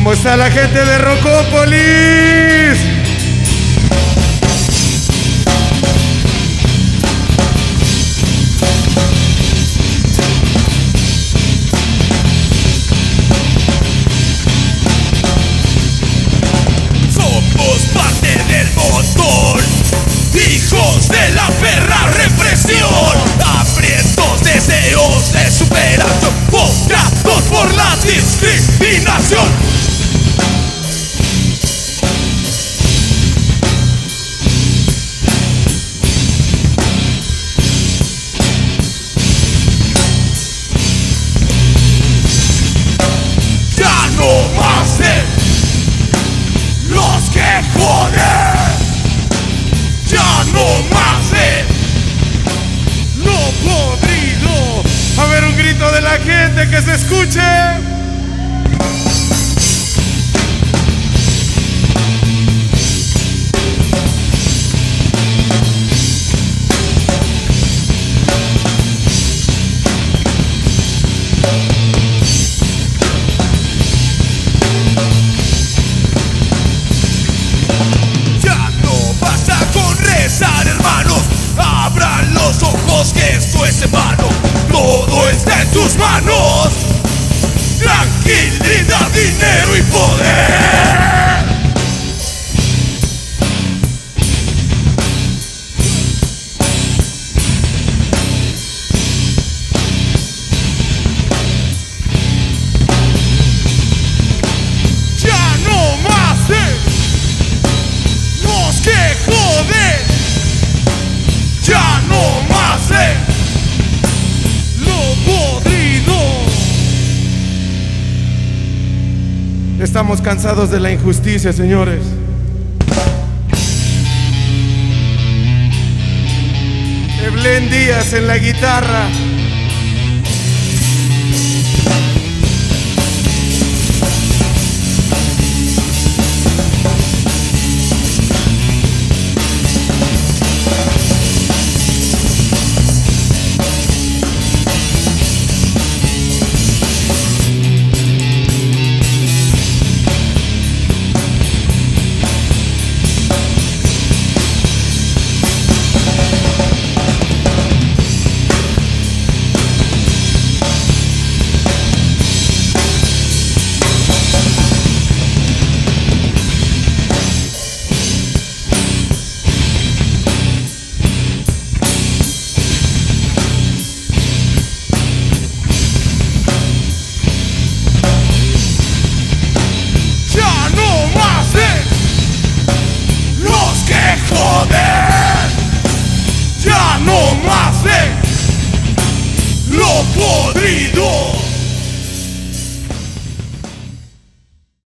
¿Cómo está la gente de Rocópolis? De la gente que se escuche. Ya no basta con rezar, hermanos. Abran los ojos que esto es en tus manos. Tranquilidad, dinero Estamos cansados de la injusticia, señores. Eblén Díaz en la guitarra. fazer.